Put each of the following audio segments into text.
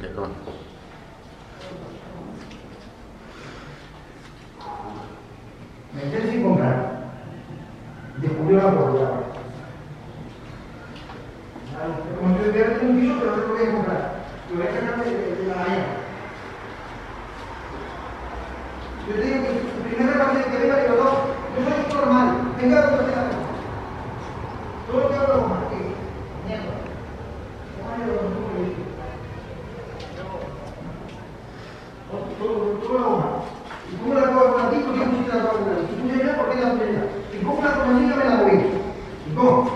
Come on. Meterse y comprar. Descubrió la puerta. Como yo voy a un piso, pero no lo voy a comprar. Lo voy a sacar de, de la mañana. Yo te digo que el primer paciente que venga, digo, no, yo soy normal, venga a comprar la Todo lo que hablo más que mierda. ¿Cómo es lo lo más. ¿Y qué pusiste la poner? ¿Y tú llegas? ¿Por qué la primera? ¿Y cómo la conocí? No me la moví. ¿Y cómo?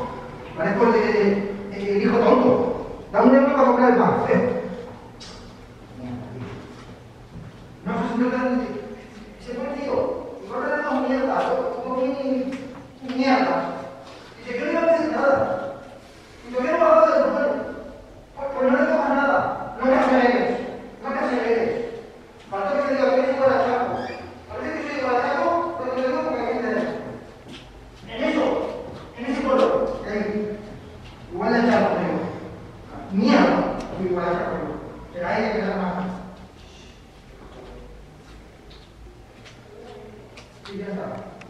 Parezco el hijo tonto. Da un euro para comprar el pan. ¿eh? No, pues no tan... Se pone tío. Y ahora le damos mierda. Yo comí mi, mi mierda. Dice, yo no iba a decir nada. Y todavía no bajado del suelo. Pues, pues no le tomas nada. No te aceleres. No te aceleres. Faltó que te diga que eres igual a Chaco. Parece que soy igual a Chaco, pero te lo digo porque hay que tener. En eso, en ese color, ahí. Igual a Chaco, digo. Mierda, soy igual a Chaco. Pero ahí hay que dar más. Y ya está.